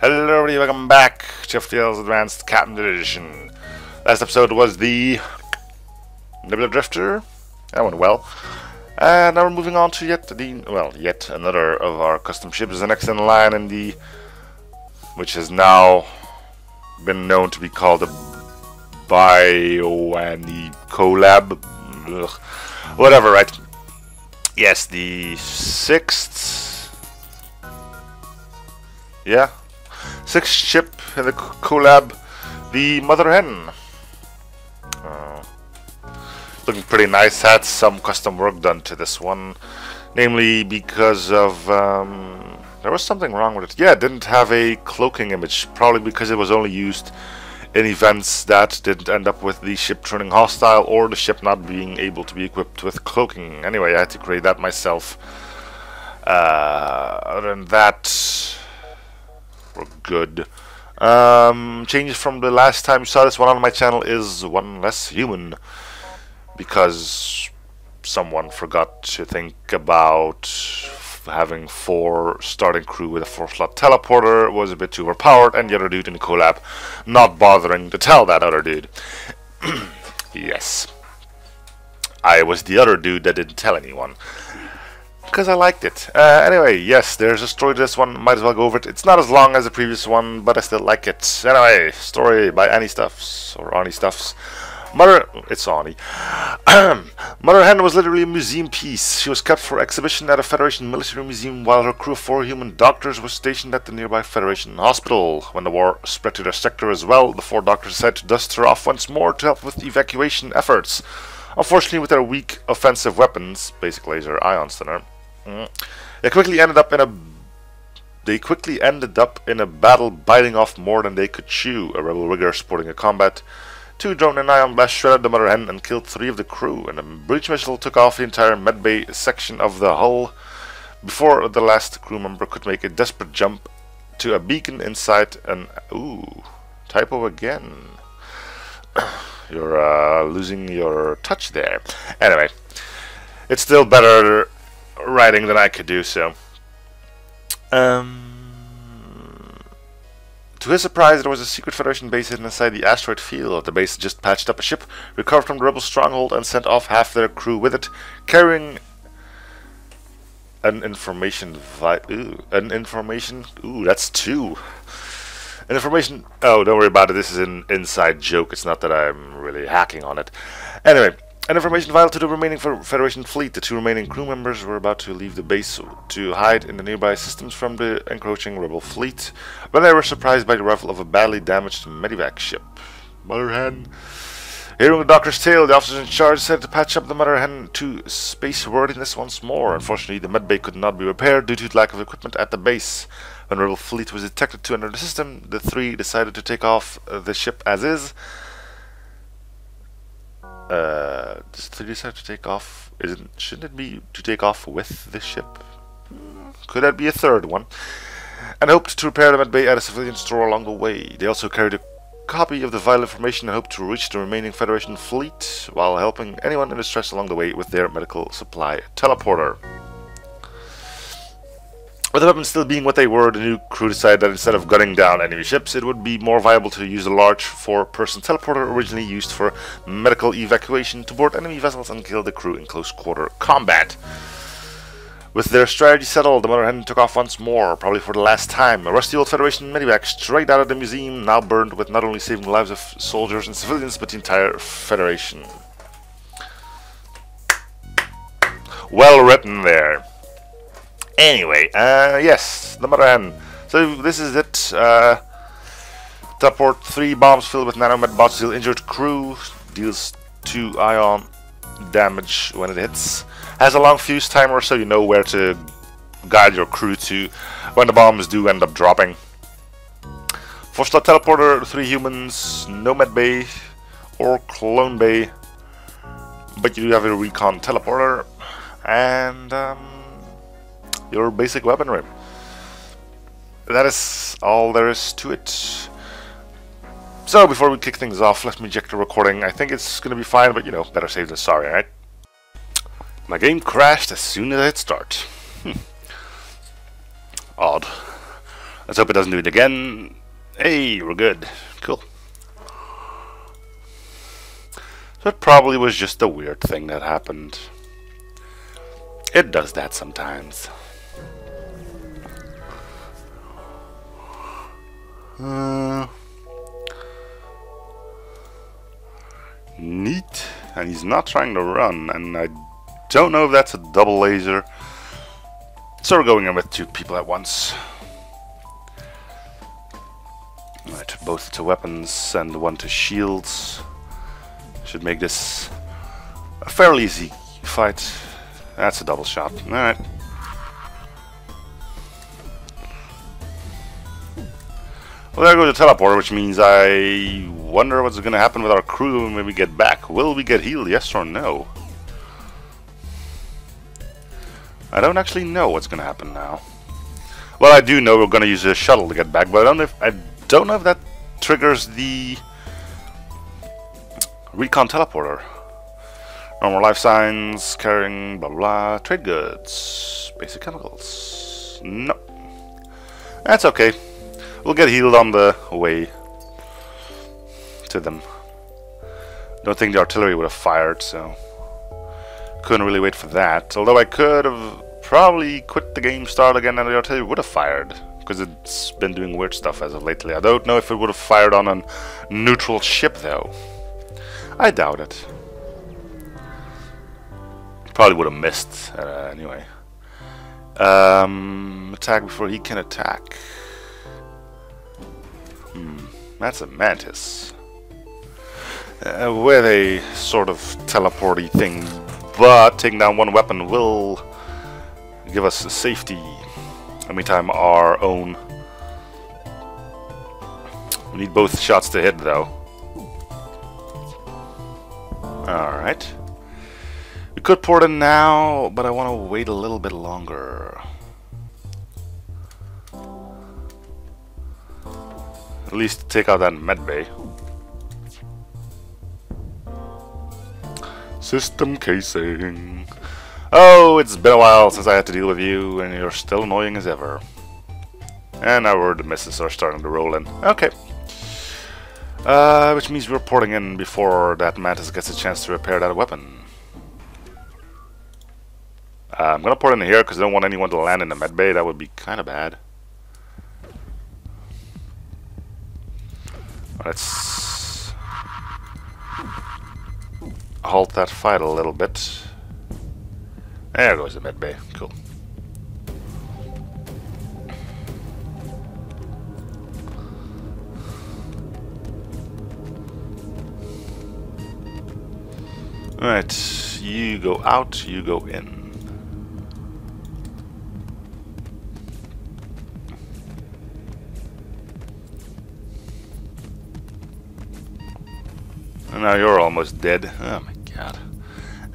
Hello everybody, welcome back to FTL's Advanced Captain Edition. Last episode was the Nebula Drifter. That went well. And now we're moving on to yet the well, yet another of our custom ships, the next in line in the which has now been known to be called the Bio and the Collab. Ugh. Whatever, right? Yes, the sixth. Yeah, sixth ship in the collab, the Mother Hen. Uh, looking pretty nice. Had some custom work done to this one, namely because of um, there was something wrong with it. Yeah, didn't have a cloaking image, probably because it was only used in events that didn't end up with the ship turning hostile or the ship not being able to be equipped with cloaking. Anyway, I had to create that myself. Uh, other than that, we're good. Um, changes from the last time you saw this one on my channel is one less human because someone forgot to think about having four starting crew with a four slot teleporter was a bit too overpowered and the other dude in the collab not bothering to tell that other dude. yes. I was the other dude that didn't tell anyone. Because I liked it. Uh, anyway, yes, there's a story to this one. Might as well go over it. It's not as long as the previous one, but I still like it. Anyway, story by Annie Stuffs, or Annie Stuffs. Mother, it's Ani. Mother Hen was literally a museum piece. She was kept for exhibition at a Federation military museum while her crew of four human doctors was stationed at the nearby Federation hospital. When the war spread to their sector as well, the four doctors decided to dust her off once more to help with evacuation efforts. Unfortunately, with their weak offensive weapons, basic laser ion stunner, they quickly ended up in a they quickly ended up in a battle biting off more than they could chew. A rebel rigger sporting a combat Two drone and ion blast shredded the mother hen and killed three of the crew, and a breach missile took off the entire medbay section of the hull before the last crew member could make a desperate jump to a beacon inside an... Ooh, typo again. You're uh, losing your touch there. Anyway, it's still better writing than I could do, so... Um... To his surprise, there was a secret Federation base hidden inside the asteroid field. The base just patched up a ship, recovered from the rebel stronghold, and sent off half their crew with it, carrying an information vi ooh, an information ooh, that's two. An information oh don't worry about it, this is an inside joke, it's not that I'm really hacking on it. Anyway, an information vital to the remaining Federation fleet. The two remaining crew members were about to leave the base to hide in the nearby systems from the encroaching rebel fleet, when they were surprised by the arrival of a badly damaged medevac ship. Mother Hen. Hearing the doctor's tale, the officers in charge decided to patch up the Mother Hen to space worthiness once more. Unfortunately, the medbay could not be repaired due to lack of equipment at the base. When rebel fleet was detected to enter the system, the three decided to take off the ship as is, uh, does the decide to take off? Isn't shouldn't it be to take off with the ship? Could that be a third one? And hoped to repair them at bay at a civilian store along the way. They also carried a copy of the vital information and hoped to reach the remaining Federation fleet while helping anyone in distress along the way with their medical supply teleporter. With the weapons still being what they were, the new crew decided that instead of gunning down enemy ships, it would be more viable to use a large four-person teleporter originally used for medical evacuation to board enemy vessels and kill the crew in close-quarter combat. With their strategy settled, the Mother Hen took off once more, probably for the last time. A rusty old Federation medivac straight out of the museum, now burned with not only saving the lives of soldiers and civilians, but the entire Federation. Well written there. Anyway, uh, yes, the Mother Hen. So this is it. Uh, teleport three bombs filled with nanomed bots deal injured crew. Deals two ion damage when it hits. Has a long fuse timer so you know where to guide your crew to when the bombs do end up dropping. Four slot teleporter, three humans, no med bay or clone bay. But you do have a recon teleporter and um, your basic weapon weaponry. That is all there is to it. So before we kick things off, let me check the recording. I think it's going to be fine, but you know, better safe than sorry, right? My game crashed as soon as I hit start. Hmm. Odd. Let's hope it doesn't do it again. Hey, we're good. Cool. So it probably was just a weird thing that happened. It does that sometimes. Uh, neat. And he's not trying to run, and I don't know if that's a double laser. So we're going in with two people at once. Right, both to weapons and one to shields. Should make this a fairly easy fight. That's a double shot. Alright. Well, there goes the teleporter, which means I wonder what's going to happen with our crew when we get back. Will we get healed, yes or no? I don't actually know what's going to happen now. Well, I do know we're going to use a shuttle to get back, but I don't know if, I don't know if that triggers the recon teleporter. Normal life signs, carrying blah blah, trade goods, basic chemicals. No. That's okay. We'll get healed on the way to them. Don't think the artillery would have fired, so couldn't really wait for that. Although I could have probably quit the game, start again, and the artillery would have fired because it's been doing weird stuff as of lately. I don't know if it would have fired on a neutral ship though. I doubt it. Probably would have missed uh, anyway. Um, attack before he can attack. Hmm, that's a mantis. Uh, with a sort of teleporty thing, but taking down one weapon will give us safety. Anytime our own. We need both shots to hit though. Alright. We could port in now, but I want to wait a little bit longer. At least take out that medbay. System casing. Oh, it's been a while since I had to deal with you, and you're still annoying as ever. And now we're the misses are starting to roll in. Okay. Uh, which means we're porting in before that Mantis gets a chance to repair that weapon. Uh, I'm gonna port in here because I don't want anyone to land in the med bay. That would be kind of bad. Let's halt that fight a little bit. There goes the med bay. Cool. Alright, you go out, you go in. Now you're almost dead. Oh my god.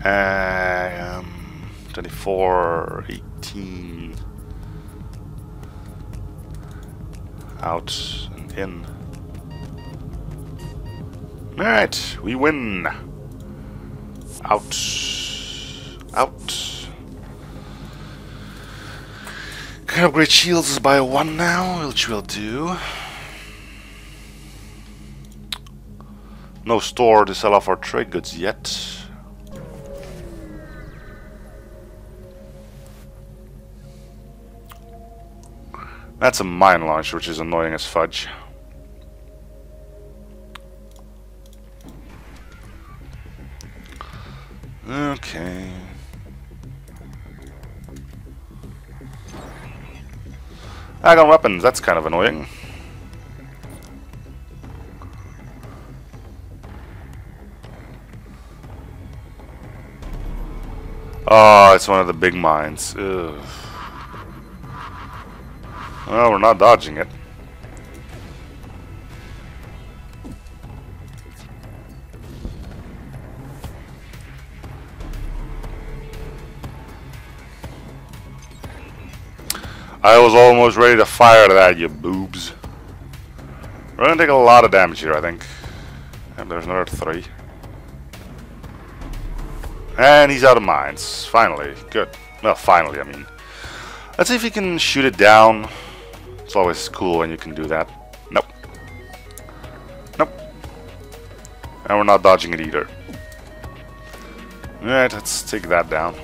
Um, 24, 18. Out and in. Alright, we win. Out. Out. Can upgrade shields by one now, which will do. No store to sell off our trade goods yet. That's a mine launch, which is annoying as fudge. Okay. I got weapons, that's kind of annoying. Oh, it's one of the big mines. Ugh. Well, we're not dodging it. I was almost ready to fire that, you boobs. We're gonna take a lot of damage here, I think. And there's another three. And he's out of mines. Finally. Good. Well, finally, I mean. Let's see if he can shoot it down. It's always cool when you can do that. Nope. Nope. And we're not dodging it either. Alright, let's take that down.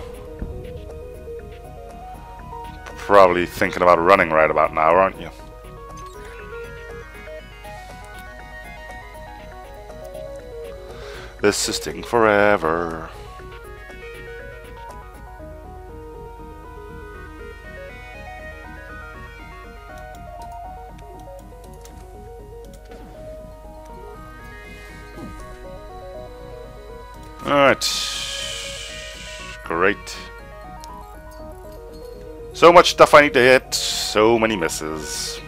Probably thinking about running right about now, aren't you? This is taking forever. Alright. Great. So much stuff I need to hit, so many misses.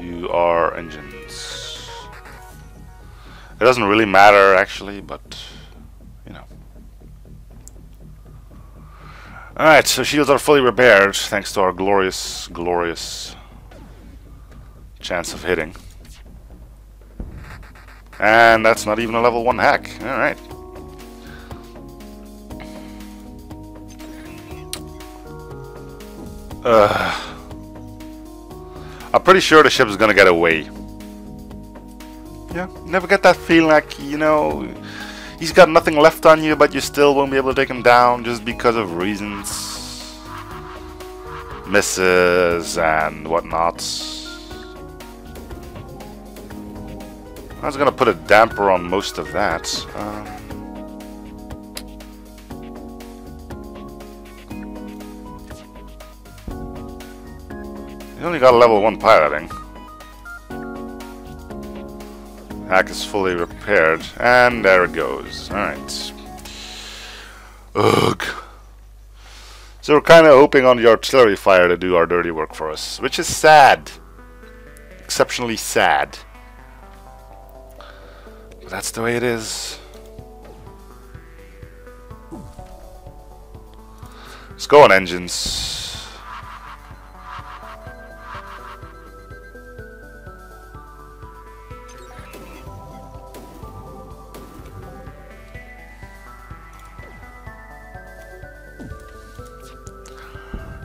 You are engines. It doesn't really matter actually, but Alright, so shields are fully repaired thanks to our glorious, glorious chance of hitting. And that's not even a level 1 hack. Alright. Uh, I'm pretty sure the ship is gonna get away. Yeah, never get that feeling like, you know, he's got nothing left on you, but you still won't be able to take him down just because of reasons. Misses and whatnot. I was gonna put a damper on most of that. Um, you only got a level 1 piloting. Hack is fully and there it goes. Alright. Ugh. So we're kind of hoping on the artillery fire to do our dirty work for us, which is sad. Exceptionally sad. But that's the way it is. Let's go on engines.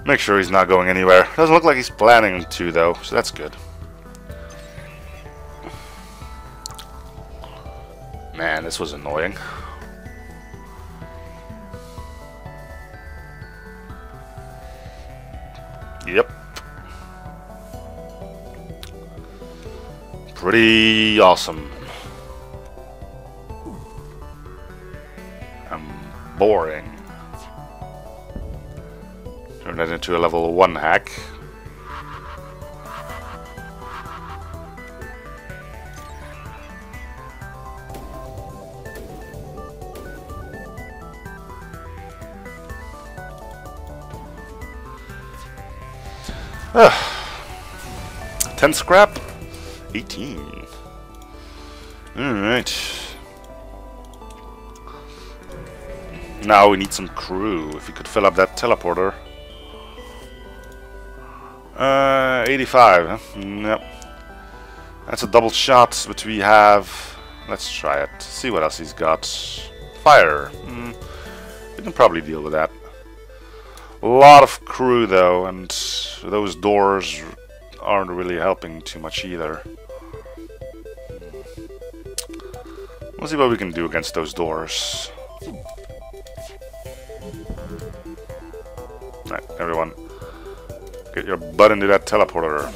Make sure he's not going anywhere. Doesn't look like he's planning to, though, so that's good. Man, this was annoying. Yep. Pretty awesome. I'm boring. Turn that into a level 1 hack. Ah. 10 scrap? 18. Alright. Now we need some crew. If we could fill up that teleporter. Uh, 85, huh? Yep. That's a double shot, but we have... Let's try it. See what else he's got. Fire. Mm. We can probably deal with that. A lot of crew, though, and those doors aren't really helping too much either. We'll see what we can do against those doors. Alright, everyone. Get your butt into that teleporter.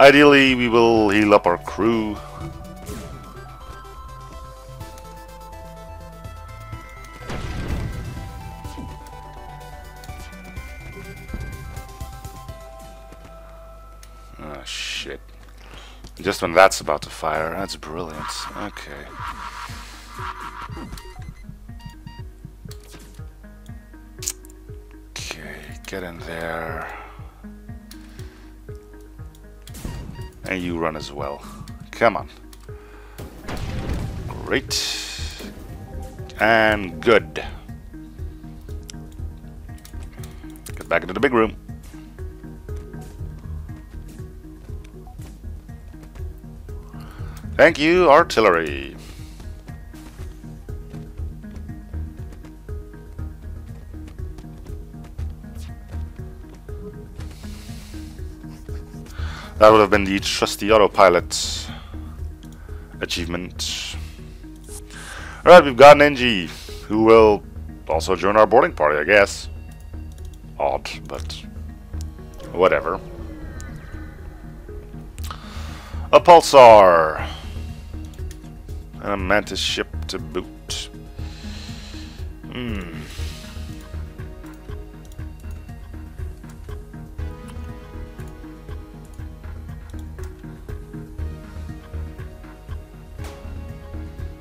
Ideally, we will heal up our crew Just when that's about to fire. That's brilliant. Okay. Okay, get in there. And you run as well. Come on. Great. And good. Get back into the big room. Thank you, artillery. That would have been the trusty autopilot achievement. Alright, we've got an Engi who will also join our boarding party, I guess. Odd, but whatever. A Pulsar. And a Mantis ship to boot. Hmm.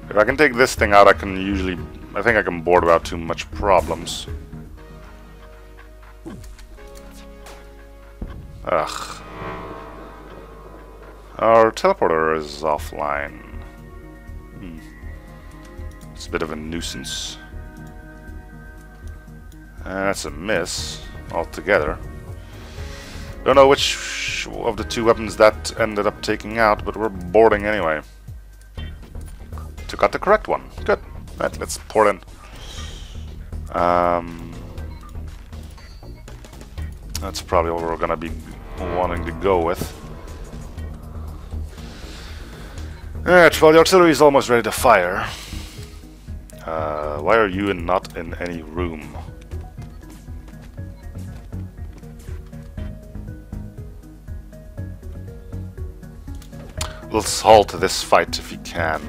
If I can take this thing out, I can usually... I think I can board without too much problems. Ugh. Our teleporter is offline. A bit of a nuisance. That's a miss altogether. Don't know which of the two weapons that ended up taking out, but we're boarding anyway. Took out the correct one. Good. Right, let's pour in. Um, that's probably what we're gonna be wanting to go with. Alright, well the artillery is almost ready to fire. Uh, why are you not in any room? Let's halt this fight if you can.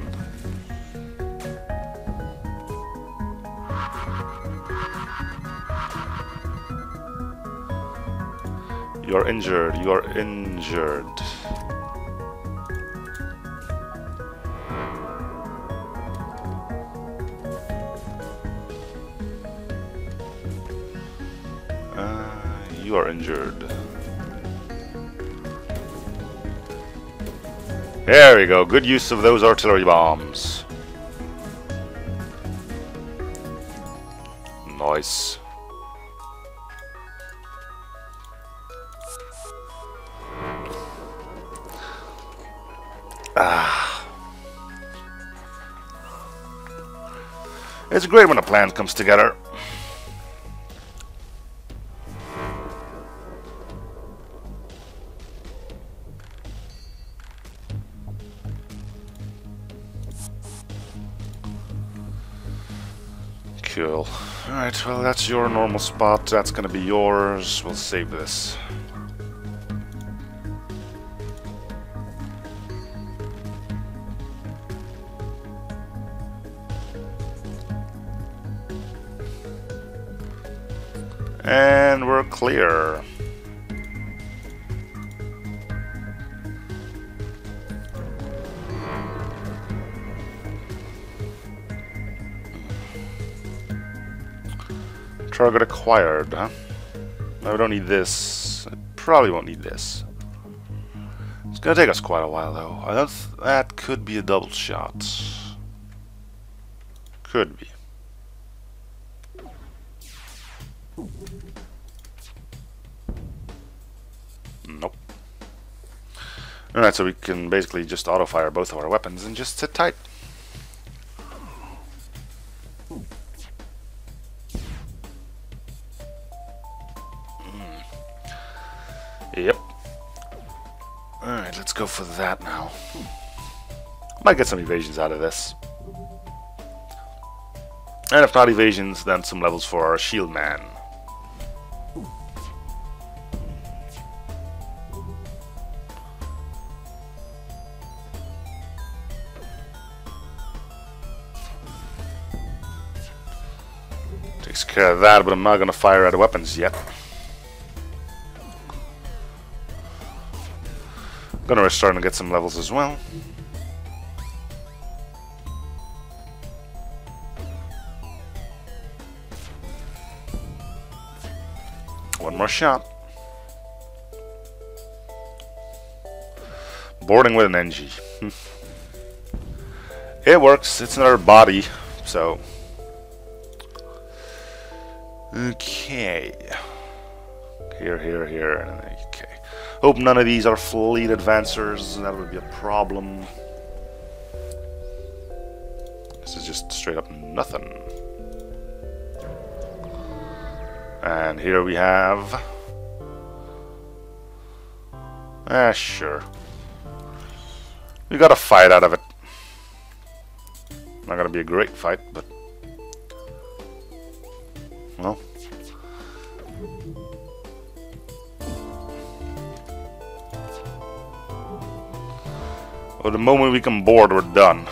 You're injured, you're injured. You are injured. There we go, good use of those artillery bombs. Nice. Ah. It's great when a plan comes together. Well that's your normal spot. That's gonna be yours. We'll save this. And we're clear. Acquired, huh? We don't need this. I probably won't need this. It's gonna take us quite a while, though. I don't that could be a double shot. Could be. Nope. Alright, so we can basically just auto-fire both of our weapons and just sit tight. Yep. Alright, let's go for that now. Might get some evasions out of this. And if not evasions, then some levels for our shield man. Takes care of that, but I'm not gonna fire out of weapons yet. Gonna restart and get some levels as well. One more shot. Boarding with an Engi. It works. It's another body, so... Okay. Here, here, here. Okay. Hope none of these are fleet advancers. That would be a problem. This is just straight up nothing. And here we have... Ah, sure. We got a fight out of it. Not gonna be a great fight, but... the moment we can board, we're done.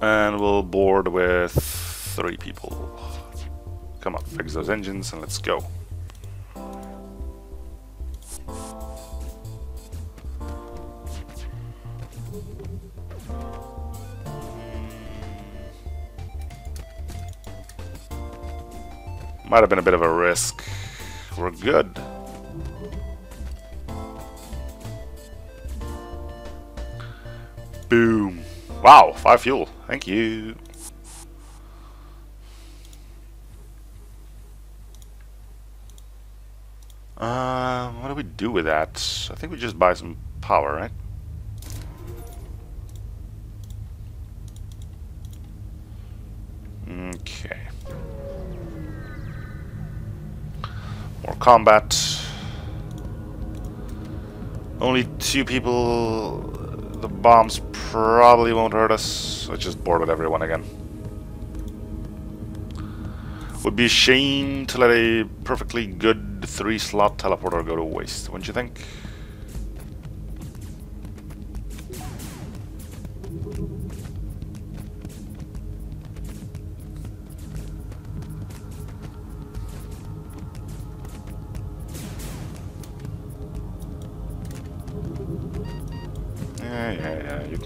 And we'll board with three people. Come on, fix those engines and let's go. Might have been a bit of a risk. We're good. Boom. Wow, five fuel. Thank you. Uh, what do we do with that? I think we just buy some power, right? Combat. Only two people. The bombs probably won't hurt us. I just boarded everyone again. Would be a shame to let a perfectly good three-slot teleporter go to waste, wouldn't you think?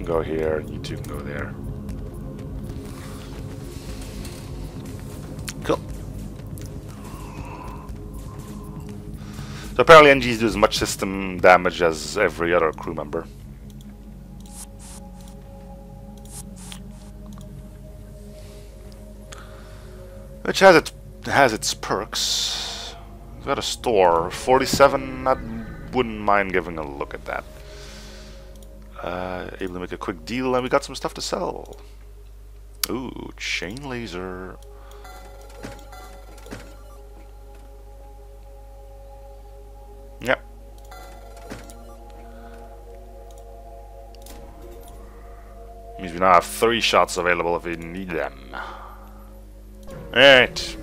Can go here, and you two can go there. Cool. So apparently Engis do as much system damage as every other crew member. Which has its has its perks. Got a store, 47. I wouldn't mind giving a look at that. Uh, able to make a quick deal, and we got some stuff to sell. Ooh, chain laser. Yep. Means we now have three shots available if we need them. Alright.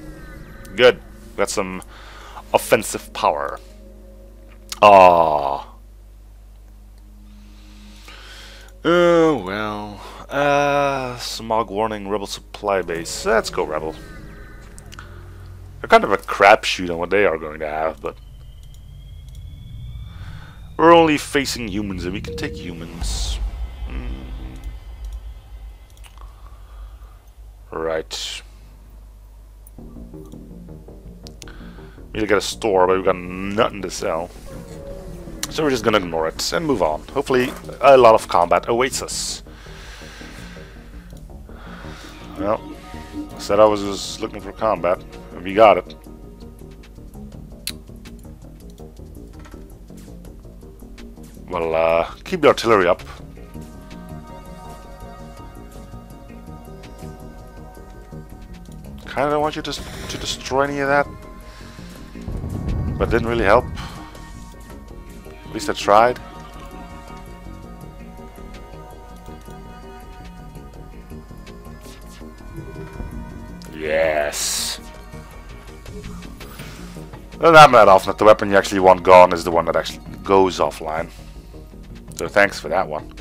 Good. Got some offensive power. Ah. Oh, well. Uh, smog warning, rebel supply base. Let's go, rebel. They're kind of a crapshoot on what they are going to have, but... We're only facing humans, and we can take humans. Mm. Right. We need to get a store, but we've got nothing to sell. So we're just gonna ignore it and move on. Hopefully a lot of combat awaits us. Well, I said I was just looking for combat, and we got it. Well, uh, keep the artillery up. Kinda don't want you to, to destroy any of that. But didn't really help. At least I tried. Yes. Doesn't happen that often that the weapon you actually want gone is the one that actually goes offline. So thanks for that one.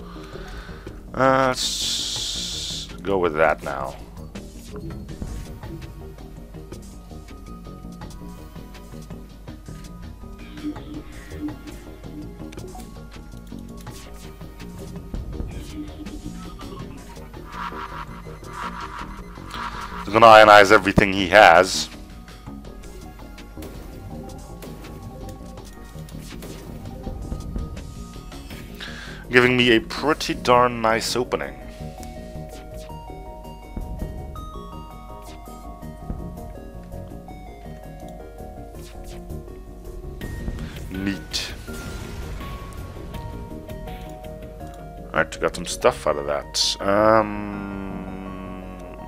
Uh, let's go with that now. He's gonna ionize everything he has. Giving me a pretty darn nice opening. Some stuff out of that. Um,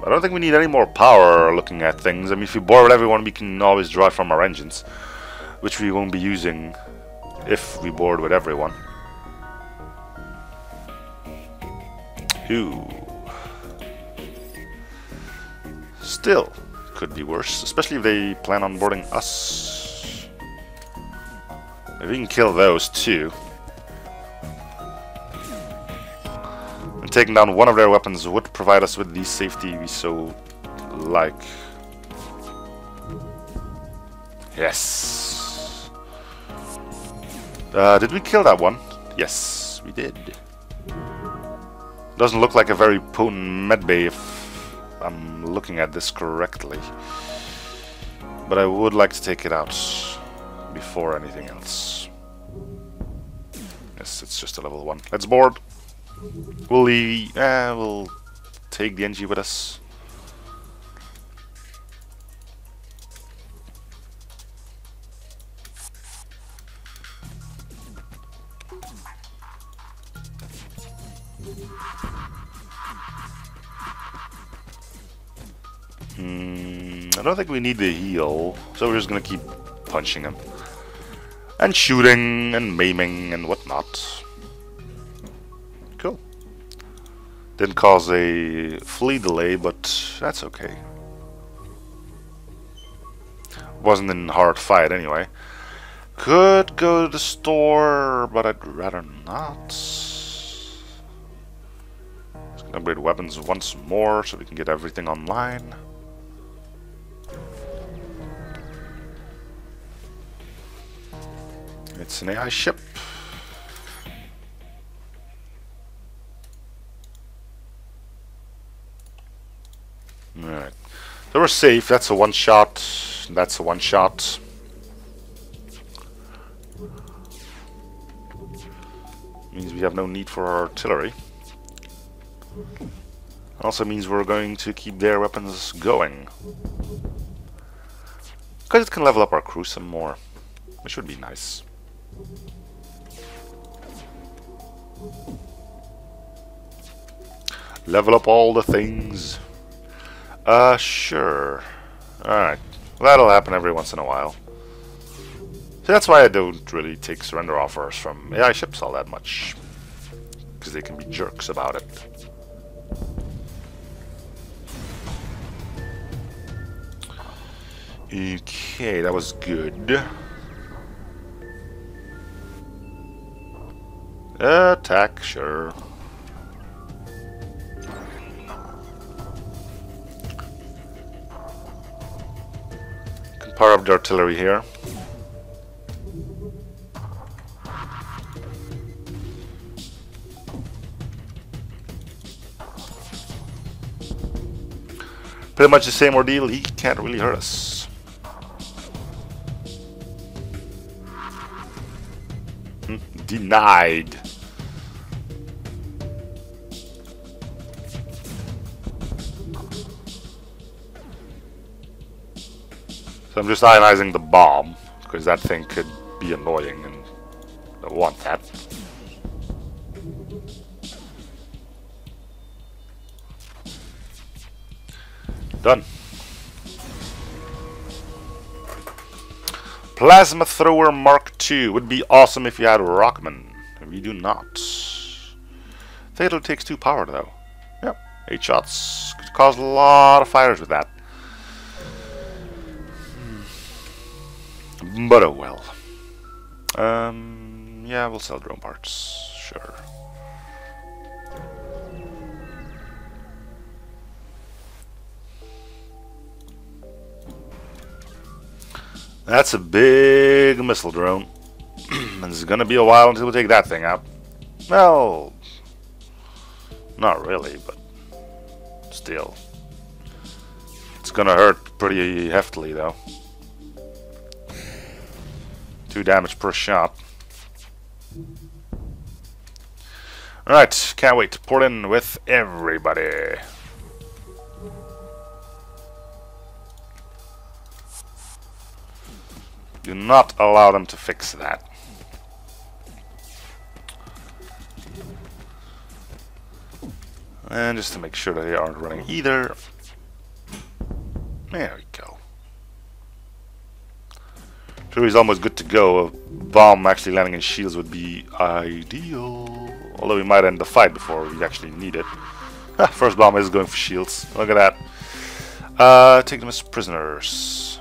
I don't think we need any more power looking at things. I mean, if we with everyone, we can always draw from our engines, which we won't be using if we board with everyone. Ooh. Still, could be worse, especially if they plan on boarding us. If we can kill those too. Taking down one of their weapons would provide us with the safety we so like. Yes. Uh, did we kill that one? Yes, we did. Doesn't look like a very potent medbay if I'm looking at this correctly. But I would like to take it out before anything else. Yes, it's just a level 1. Let's board. We'll, leave, uh, we'll take the Engi with us. Hmm, I don't think we need the heal, so we're just gonna keep punching him. And shooting, and maiming, and whatnot. Didn't cause a flee delay, but that's okay. Wasn't in hard fight anyway. Could go to the store, but I'd rather not. Gonna upgrade weapons once more so we can get everything online. It's an AI ship. We're safe. That's a one shot. That's a one shot. Means we have no need for our artillery. Also means we're going to keep their weapons going. Because it can level up our crew some more. Which would be nice. Level up all the things. Uh, sure. Alright. That'll happen every once in a while. So that's why I don't really take surrender offers from AI ships all that much. Because they can be jerks about it. Okay, that was good. Attack, sure. Power up the artillery here. Pretty much the same ordeal, he can't really hurt us. Hmm, denied. Just ionizing the bomb, because that thing could be annoying and I don't want that. Done. Plasma Thrower Mark II. Would be awesome if you had Rockman. We do not. Fatal takes two power though. Yep. Eight shots. Could cause a lot of fires with that. But oh well. Um, yeah, we'll sell drone parts. Sure. That's a big missile drone. and it's gonna be a while until we take that thing out. Well, not really, but still. It's gonna hurt pretty heftily though. Two damage per shot. Alright, can't wait to port in with everybody. Do not allow them to fix that. And just to make sure that they aren't running either. There we go. Sure he's almost good to go. A bomb actually landing in shields would be ideal. Although we might end the fight before we actually need it. First bomb is going for shields. Look at that. Uh, take them as prisoners.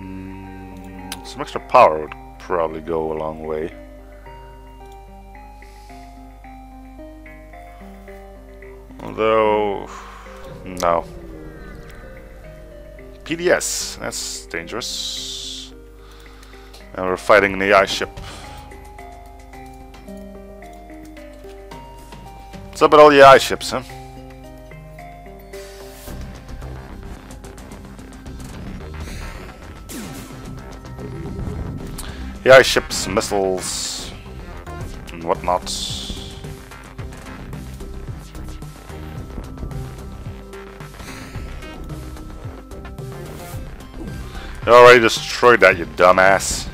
Mm, some extra power would probably go a long way. Although, no. PDS, that's dangerous. And we're fighting an AI ship. What's up with all the AI ships, huh? AI ships, missiles, and whatnot. You already destroyed that, you dumbass.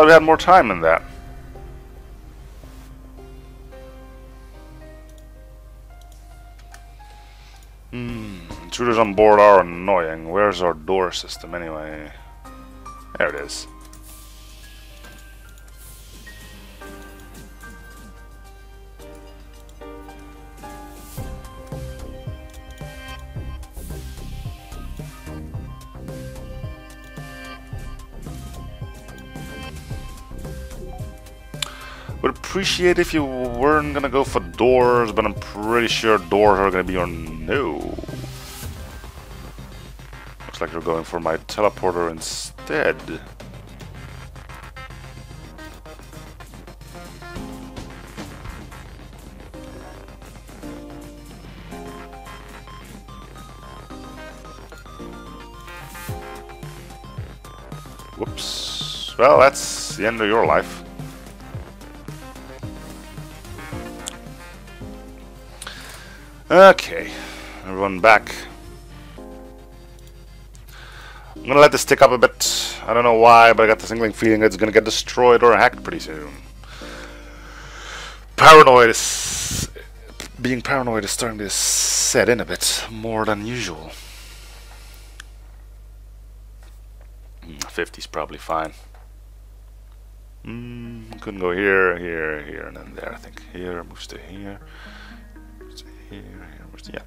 Thought we had more time than that. Hmm, intruders on board are annoying. Where's our door system anyway? There it is. Appreciate if you weren't gonna go for doors, but I'm pretty sure doors are gonna be on no. Looks like you're going for my teleporter instead. Whoops. Well, that's the end of your life. Okay, everyone back. I'm gonna let this tick up a bit. I don't know why, but I got the singling feeling it's gonna get destroyed or hacked pretty soon. Paranoid is... Being paranoid is starting to set in a bit more than usual. 50's probably fine. Mm, couldn't go here, here, here, and then there. I think here moves to here. Here, here yeah.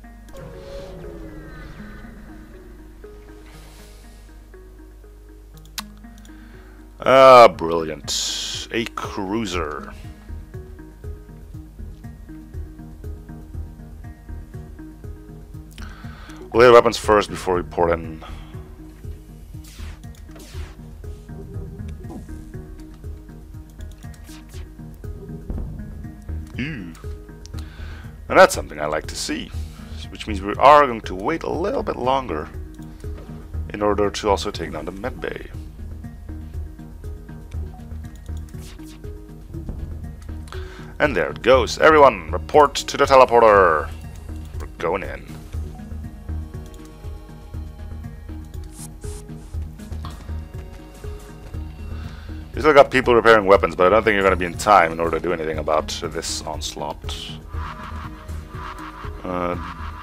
Ah, brilliant. A cruiser. We'll hit weapons first before we port in Ooh. And that's something I like to see. Which means we are going to wait a little bit longer in order to also take down the medbay. And there it goes. Everyone, report to the teleporter. We're going in. You still got people repairing weapons, but I don't think you're going to be in time in order to do anything about this onslaught. Uh,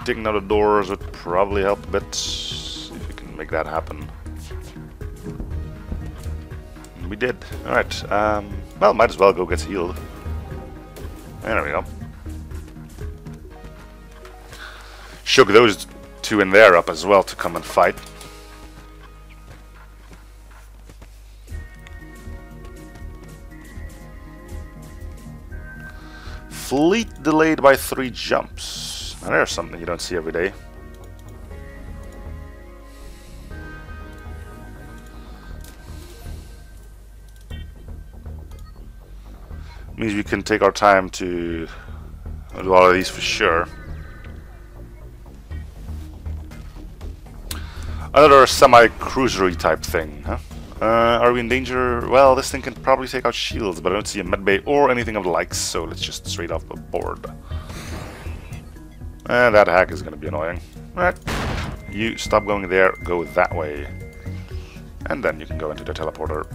digging out the doors would probably help a bit. If we can make that happen. We did. Alright, um, well, might as well go get healed. There we go. Shook those two in there up as well to come and fight. Fleet delayed by three jumps. Now there's something you don't see every day. Means we can take our time to do all of these for sure. Another semi-cruisery type thing, huh? Uh, are we in danger? Well, this thing can probably take out shields, but I don't see a medbay or anything of the likes, so let's just straight off the board. That hack is going to be annoying. Alright, you stop going there, go that way. And then you can go into the teleporter.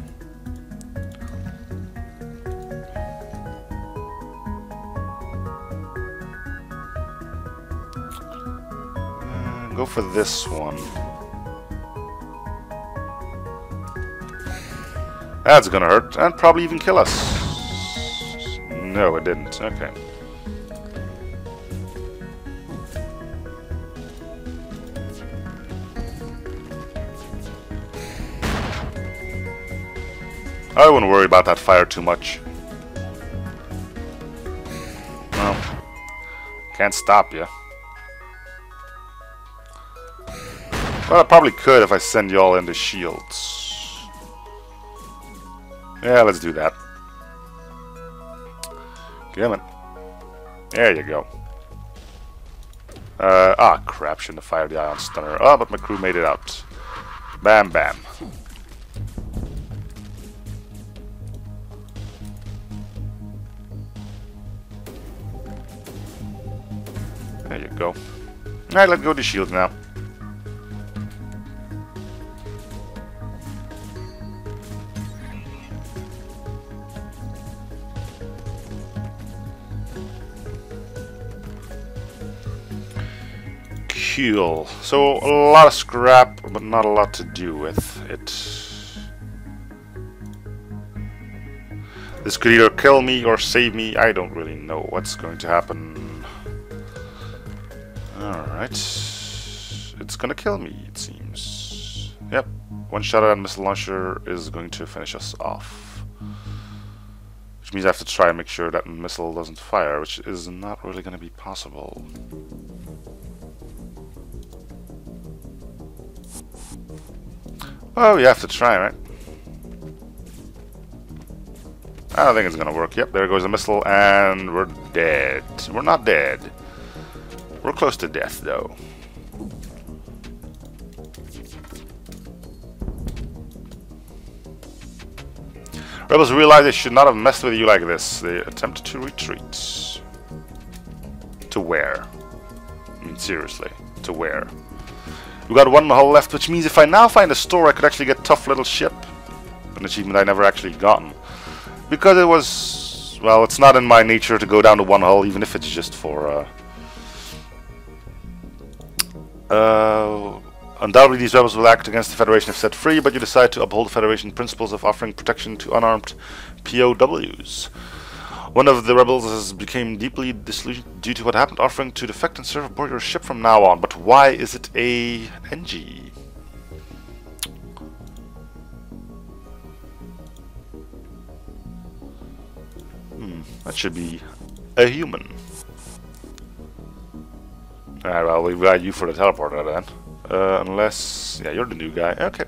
Uh, go for this one. That's gonna hurt, and probably even kill us. No, it didn't. Okay. I wouldn't worry about that fire too much. Well, can't stop you. Well, I probably could if I send you all into shields. Yeah, let's do that. Come on. There you go. Uh, ah, crap, shouldn't have fired the ion stunner. Oh, but my crew made it out. Bam, bam. There you go. Alright, let's go to shield now. Cool. So, a lot of scrap, but not a lot to do with it. This could either kill me or save me. I don't really know what's going to happen. Alright. It's gonna kill me, it seems. Yep. One shot at missile launcher is going to finish us off. Which means I have to try and make sure that missile doesn't fire, which is not really to be possible. Oh, you have to try, right? I don't think it's gonna work. Yep, there goes the missile, and we're dead. We're not dead. We're close to death, though. Rebels realize they should not have messed with you like this. They attempted to retreat. To where? I mean, seriously. To where? We got one hull left, which means if I now find a store, I could actually get Tough Little Ship. An achievement I never actually gotten. Because it was... Well, it's not in my nature to go down to one hull, even if it's just for... Uh, uh, undoubtedly these rebels will act against the Federation if set free, but you decide to uphold the Federation principles of offering protection to unarmed POWs. One of the rebels has become deeply disillusioned due to what happened, offering to defect and serve aboard your ship from now on. But why is it a Engi? Hmm, that should be a human. Alright, well, we've got you for the teleporter then. Uh, unless... Yeah, you're the new guy. Okay.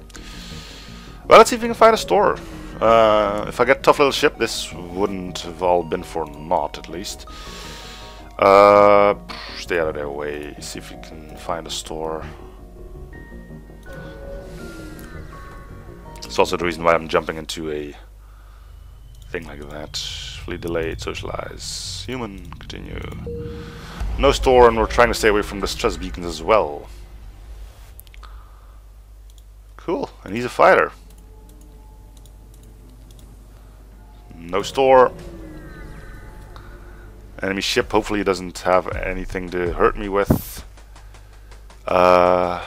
Well, let's see if we can find a store. Uh, if I get tough little ship, this wouldn't have all been for naught, at least. Uh, stay out of their way. See if we can find a store. It's also the reason why I'm jumping into a thing like that. Fleet delayed, socialize. Human, continue. No store, and we're trying to stay away from the stress beacons as well. Cool, and he's a fighter. No store. Enemy ship hopefully it doesn't have anything to hurt me with. Uh,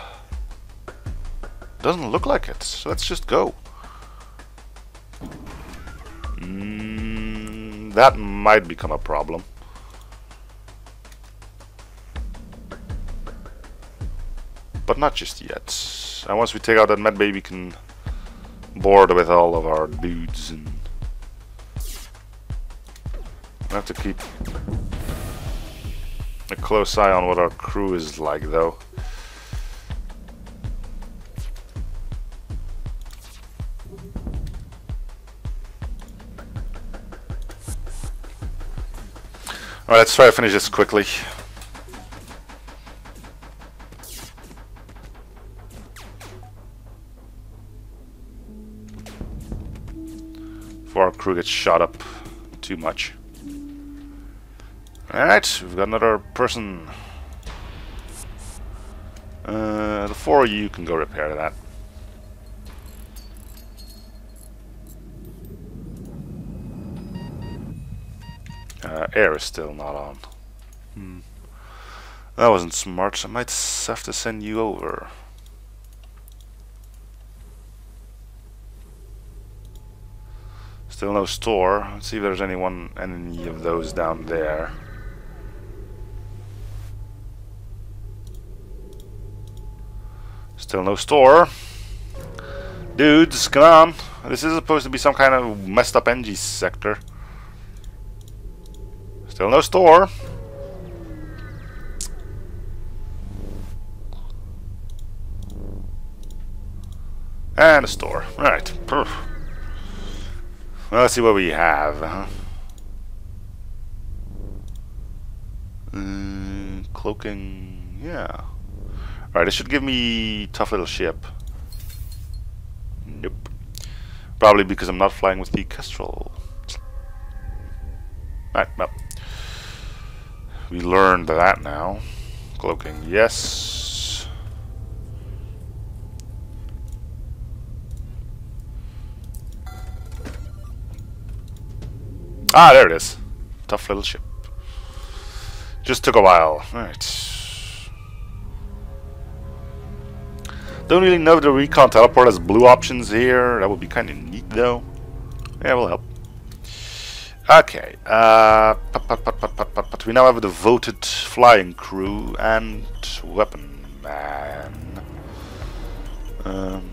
doesn't look like it, so let's just go. Mm, that might become a problem. But not just yet. And once we take out that med bay, we can board with all of our dudes and have to keep a close eye on what our crew is like though. Alright, let's try to finish this quickly. Crew gets shot up too much. Alright, we've got another person. Uh, the four of you can go repair that. Uh, air is still not on. Hmm. That wasn't smart. I might have to send you over. Still no store. Let's see if there's anyone, any of those down there. Still no store. Dudes, come on. This is supposed to be some kind of messed up Engi sector. Still no store. And a store. Right. Well, let's see what we have. Huh? Uh, cloaking. Yeah. Alright, it should give me tough little ship. Nope. Probably because I'm not flying with the Kestrel. Right, well. We learned that now. Cloaking, yes. Ah, there it is. Tough little ship. Just took a while. Alright. Don't really know the recon teleport has blue options here. That would be kind of neat though. Yeah, will help. Okay, uh, we now have a devoted flying crew and weapon man. Um,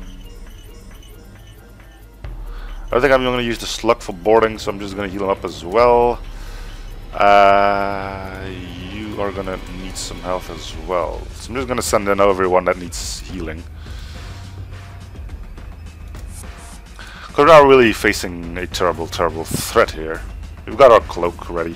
I think I'm going to use the slug for boarding, so I'm just going to heal him up as well. Uh, you are going to need some health as well. So I'm just going to send in everyone that needs healing. Because we're not really facing a terrible, terrible threat here. We've got our cloak ready.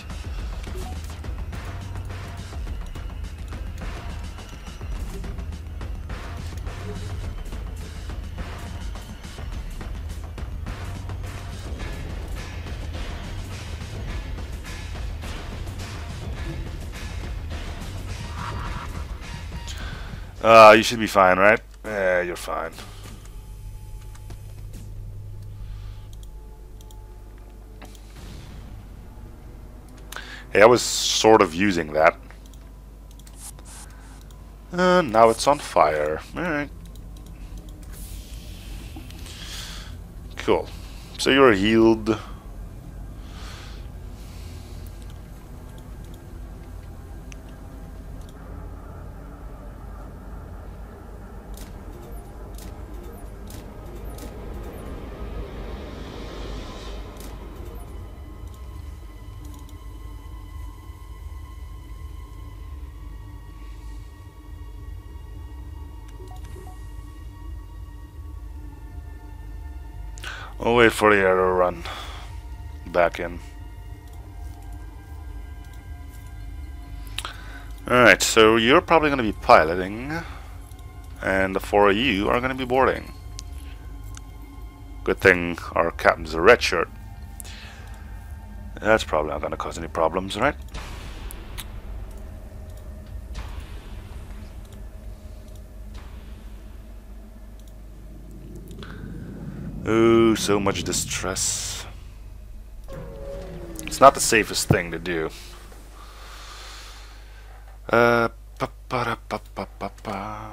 Uh, you should be fine, right? Yeah, you're fine. Hey, I was sort of using that. And now it's on fire. Alright. Cool. So you're healed. We'll wait for the to run back in. Alright, so you're probably going to be piloting, and the four of you are going to be boarding. Good thing our captain's a red shirt. That's probably not going to cause any problems, right? So much distress. It's not the safest thing to do. Uh, pa -pa -pa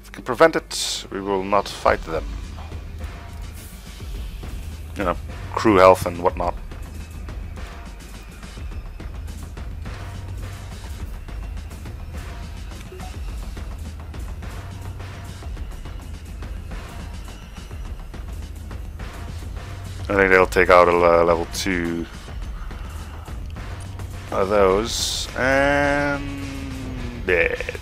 if we can prevent it, we will not fight them. You know, crew health and whatnot. Take out a level 2 of those. And... dead.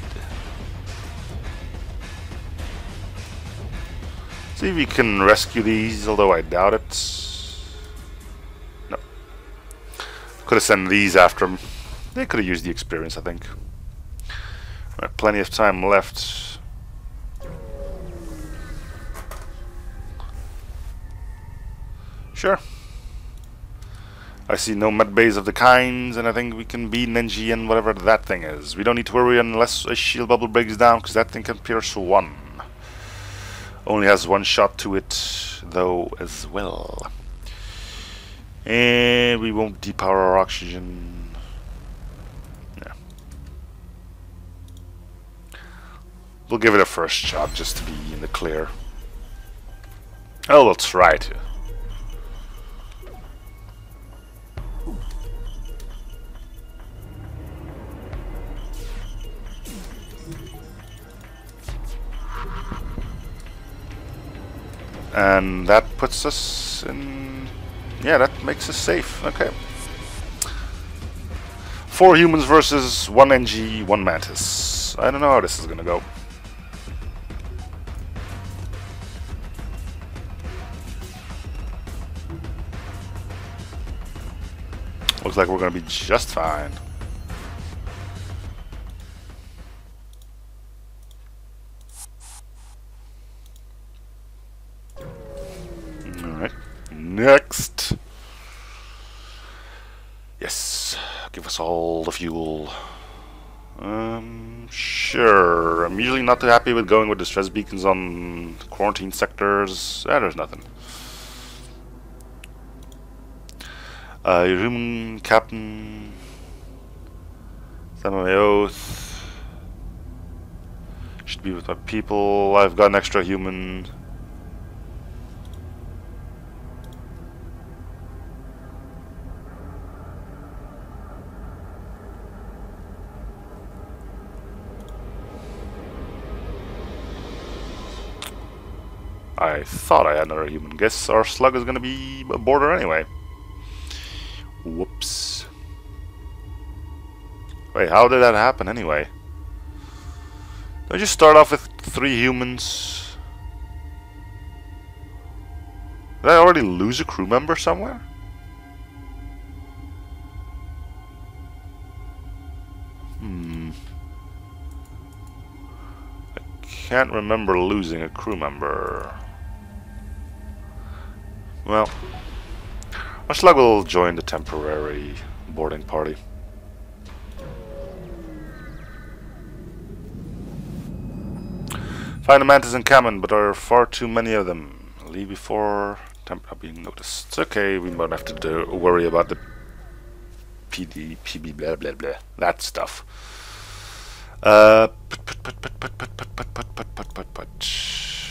See if we can rescue these, although I doubt it. No. Could have sent these after them. They could have used the experience, I think. Right, plenty of time left. I see no med bays of the kinds, and I think we can beat an Engi and whatever that thing is. We don't need to worry unless a shield bubble breaks down, because that thing can pierce one. Only has one shot to it, though, as well. And we won't depower our oxygen. Yeah. We'll give it a first shot, just to be in the clear. Oh, we'll try to. And that puts us in... Yeah, that makes us safe. Okay. Four humans versus one Engi, one Mantis. I don't know how this is gonna go. Looks like we're gonna be just fine. Next. Yes. Give us all the fuel. Um, sure. I'm usually not too happy with going with distress beacons on quarantine sectors. Ah, there's nothing. Uh, room captain. Some of my oath. Should be with my people. I've got an extra human. I thought I had another human. Guess our slug is gonna be a boarder anyway. Whoops. Wait, how did that happen anyway? I just start off with three humans? Did I already lose a crew member somewhere? Hmm. I can't remember losing a crew member. Well, slug will join the temporary boarding party. Find the mantis and Kamen, but there are far too many of them. Leave before temp being noticed. It's okay, we won't have to do, worry about the PD, PB, blah blah blah, that stuff. Uh, put, put, put, put, put, put, put, put, put, put, put.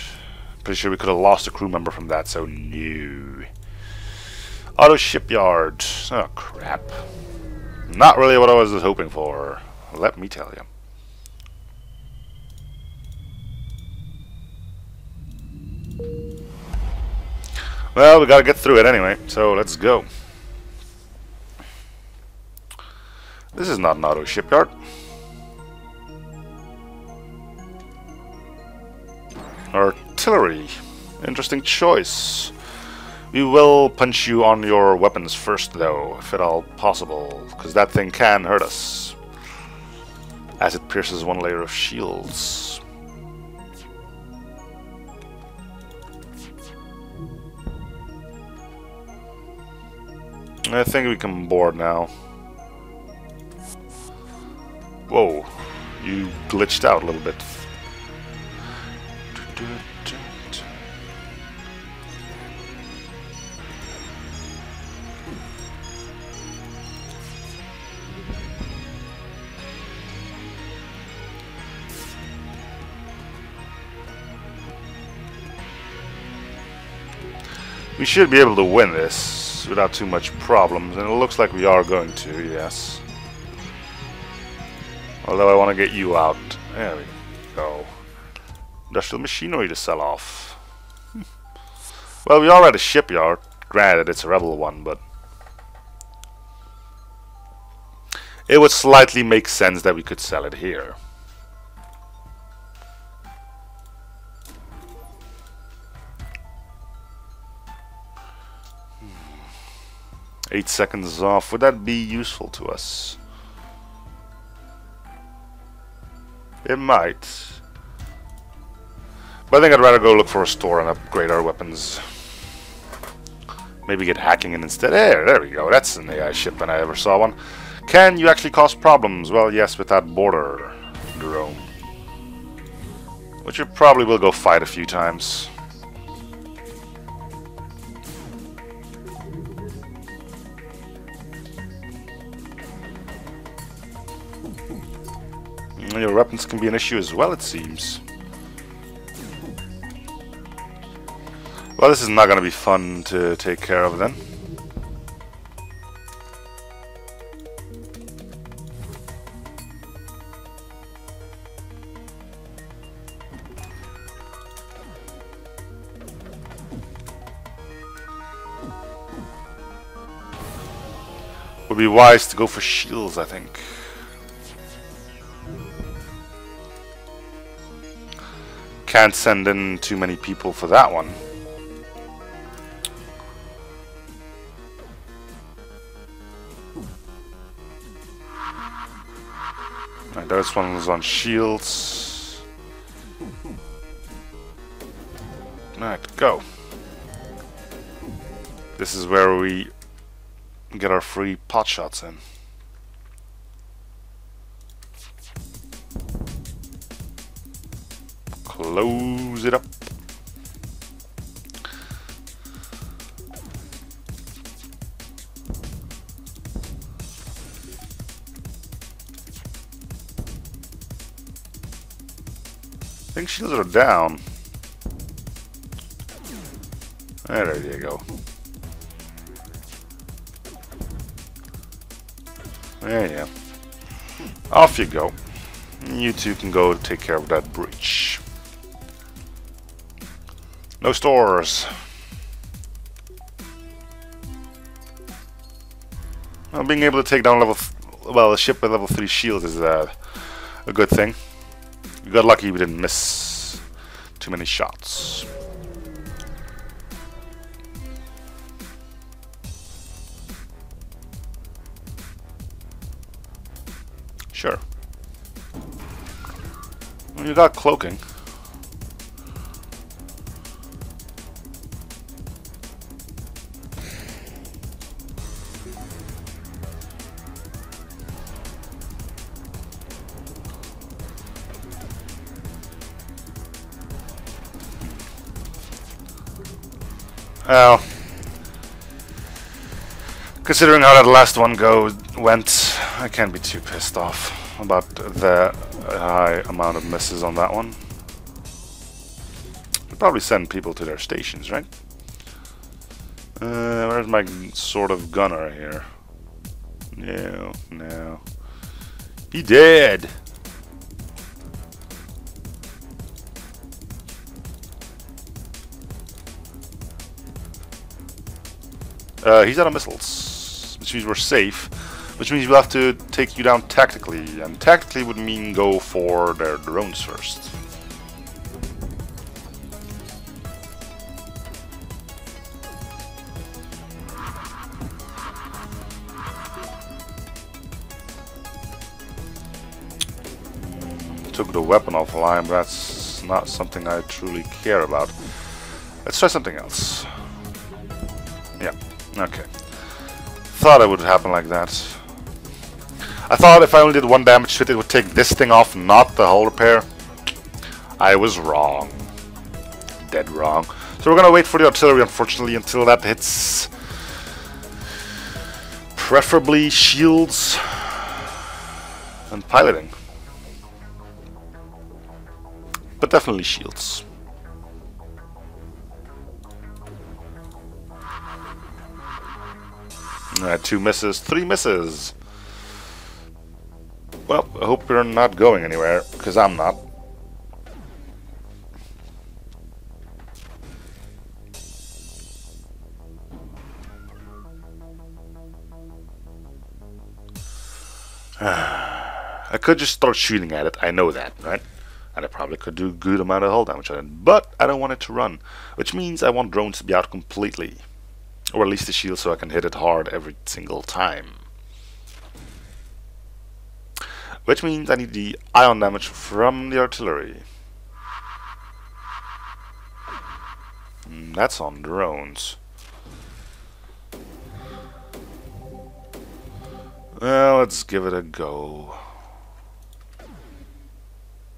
Pretty sure we could have lost a crew member from that, so no. Auto shipyard. Oh, crap. Not really what I was hoping for, let me tell you. Well, we gotta get through it anyway, so let's go. This is not an auto shipyard. Artillery. Interesting choice. We will punch you on your weapons first, though, if at all possible, because that thing can hurt us. As it pierces one layer of shields. I think we can board now. Whoa, you glitched out a little bit. We should be able to win this without too much problems, and it looks like we are going to, yes. Although I want to get you out. There we go. Industrial machinery to sell off. well, we are at a shipyard. Granted, it's a rebel one, but it would slightly make sense that we could sell it here. 8 seconds off. Would that be useful to us? It might. But I think I'd rather go look for a store and upgrade our weapons. Maybe get hacking in instead. There, there we go. That's an AI ship and I ever saw one. Can you actually cause problems? Well, yes, with that boarder drone. Which you probably will go fight a few times. Mm, your weapons can be an issue as well, it seems. Well, this is not going to be fun to take care of then. Would be wise to go for shields, I think. Can't send in too many people for that one. Right, those ones on shields. Right, go. This is where we get our free pot shots in. Close it up. I think shields are down. There you go. There you go. Off you go. You two can go take care of that breach. No stores. Well, being able to take down level, well, a ship with level 3 shields is uh, a good thing. We got lucky we didn't miss too many shots. Sure. Well, you got cloaking. Well, considering how that last one go went, I can't be too pissed off about the high amount of misses on that one. Probably send people to their stations, right? Uh, where's my sort of gunner here? No, no. He dead! Uh, he's out of missiles, which means we're safe, which means we'll have to take you down tactically, and tactically would mean go for their drones first. Took the weapon offline, but that's not something I truly care about. Let's try something else. Okay. Thought it would happen like that. I thought if I only did one damage to it, it would take this thing off, not the hull repair. I was wrong. Dead wrong. So we're gonna wait for the artillery, unfortunately, until that hits. Preferably shields and piloting. But definitely shields. Uh, two misses, three misses. Well, I hope you're not going anywhere, because I'm not. I could just start shooting at it, I know that, right? And I probably could do a good amount of hull damage on it, but I don't want it to run, which means I want drones to be out completely. Or at least the shield so I can hit it hard every single time. Which means I need the ion damage from the artillery. Mm, that's on drones. Well, let's give it a go.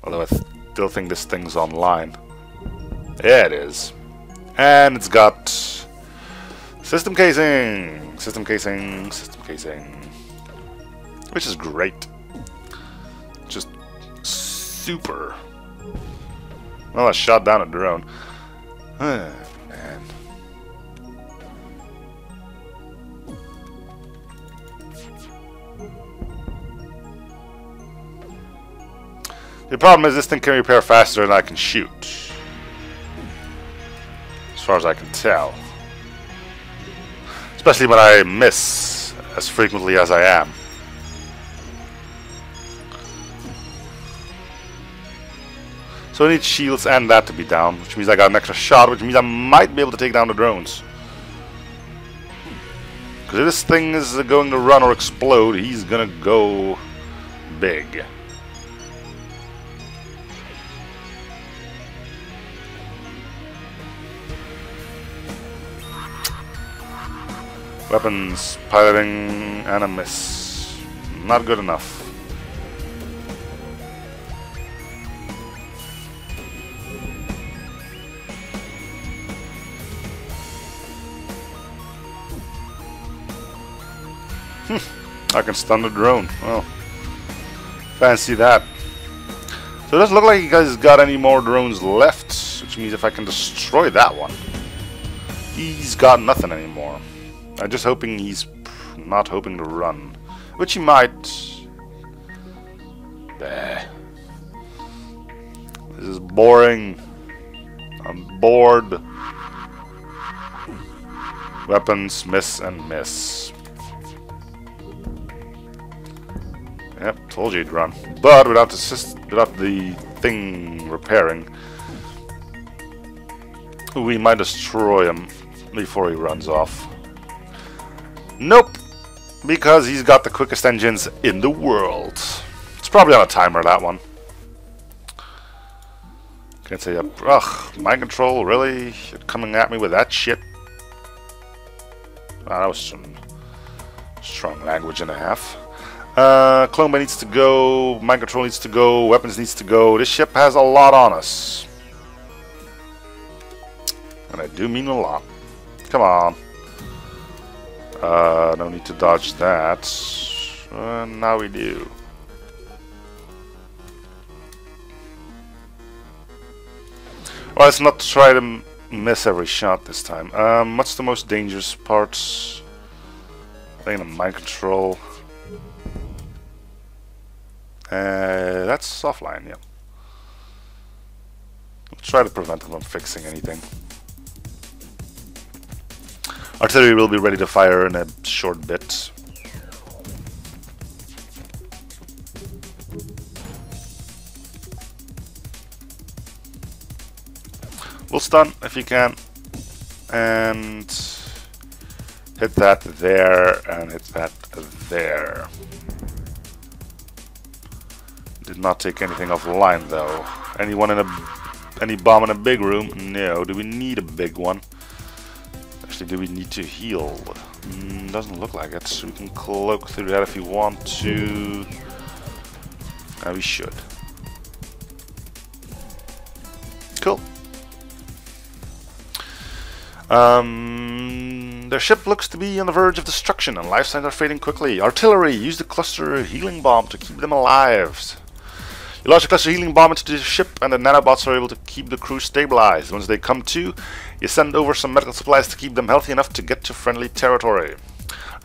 Although I still think this thing's online. Yeah, it is. And it's got system casing, system casing, system casing, which is great. Just super. Well, I shot down a drone. Man. The problem is this thing can repair faster than I can shoot. As far as I can tell. Especially when I miss as frequently as I am. So I need shields and that to be down, which means I got an extra shot, which means I might be able to take down the drones. Because if this thing is going to run or explode, he's gonna go big. Weapons, piloting, and a miss. Not good enough. Hmm. I can stun the drone. Well, fancy that. So it doesn't look like you guys got any more drones left, which means if I can destroy that one, he's got nothing anymore. I'm just hoping he's not hoping to run. Which he might. Bleh. This is boring. I'm bored. Weapons, miss and miss. Yep, told you he'd run. But without the without the thing repairing, we might destroy him before he runs off. Nope. Because he's got the quickest engines in the world. It's probably on a timer, that one. Can't say, ugh, mind control, really? You're coming at me with that shit? Oh, that was some strong language and a half. Uh, Clone Bay needs to go, mind control needs to go, weapons needs to go. This ship has a lot on us. And I do mean a lot. Come on. Uh, no need to dodge that. Uh, now we do. Well, let's not try to miss every shot this time. Um, what's the most dangerous parts? I think the mind control. Uh, that's offline, yeah. Let's try to prevent them from fixing anything. Artillery will be ready to fire in a short bit. We'll stun if you can. And hit that there and hit that there. Did not take anything offline though. Anyone in a any bomb in a big room? No. Do we need a big one? Actually, do we need to heal? Mm, doesn't look like it. So we can cloak through that if you want to. Uh, we should. Cool. Um, their ship looks to be on the verge of destruction and life signs are fading quickly. Artillery, use the cluster healing bomb to keep them alive. You launch a cluster healing bomb into the ship and the nanobots are able to keep the crew stabilized. Once they come to, you send over some medical supplies to keep them healthy enough to get to friendly territory.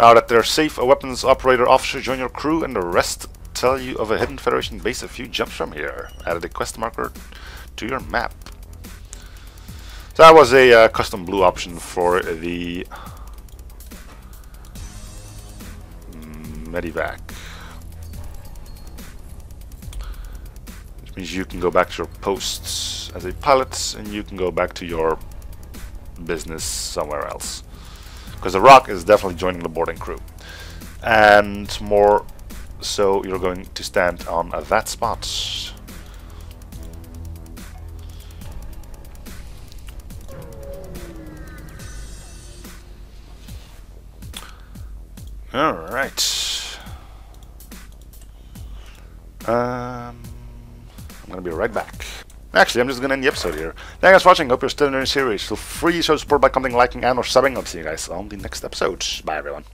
Now that they're safe, a weapons operator officer join your crew and the rest tell you of a hidden Federation base a few jumps from here. Added a quest marker to your map. So that was a uh, custom blue option for the Medivac. You can go back to your posts as a pilot and you can go back to your business somewhere else. Because the Rock is definitely joining the boarding crew. And more so you're going to stand on that spot. Alright. Um, I'm gonna be right back. Actually, I'm just gonna end the episode here. Thank you guys for watching. Hope you're still in the series. Feel free to show support by commenting, liking, and or subbing. I'll see you guys on the next episode. Bye, everyone.